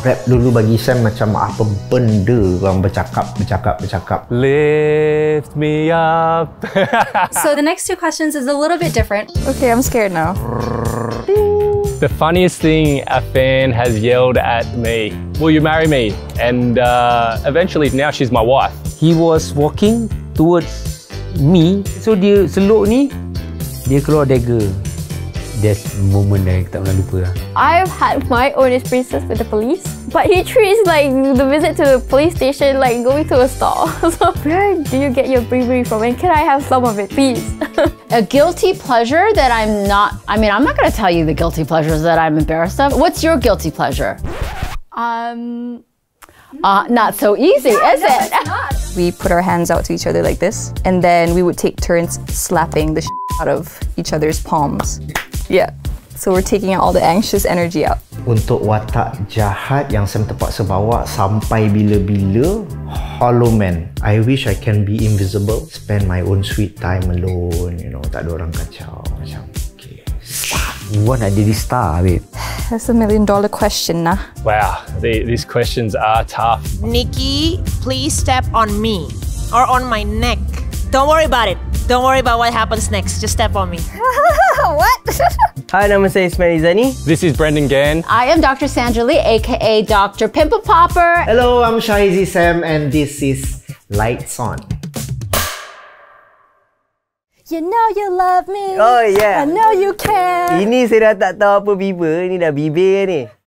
Rap dulu bagi Sam macam apa benda orang bercakap, bercakap, bercakap. Lift me up. So the next two questions is a little bit different. Okay, I'm scared now. the funniest thing a fan has yelled at me. Will you marry me? And uh, eventually, now she's my wife. He was walking towards me. So dia selok ni, dia keluar dagger. That's moment that I tak pernah lupa lah. I've had my own experiences with the police, but he treats like the visit to the police station like going to a store. so where do you get your bravery from? And can I have some of it, please? A guilty pleasure that I'm not, I mean, I'm not going to tell you the guilty pleasures that I'm embarrassed of. What's your guilty pleasure? um, Uh, not so easy, is it? We put our hands out to each other like this, and then we would take turns slapping the out of each other's palms. Yeah. So we're taking all the anxious energy out. Untuk watak jahat yang Sam terpaksa bawa sampai bila-bila, Hollow Man. I wish I can be invisible, spend my own sweet time alone, you know, tak ada orang kacau. Macam, okay. Gua nak jadi star, babe. That's a million dollar question, nah. Wow, the, these questions are tough. Nikki, please step on me or on my neck. Don't worry about it. Don't worry about what happens next. Just step on me. what? Hi, namaste. saya Ismail Izzani. This is Brendan Gan. I am Dr. Sandra Lee, aka Dr. Pimple Popper. Hello, I'm Shaheizy Sam and this is Lights On. You know you love me. Oh, yeah. I know you can. Ini saya dah tak tahu apa bibir. Ini dah bibir ni.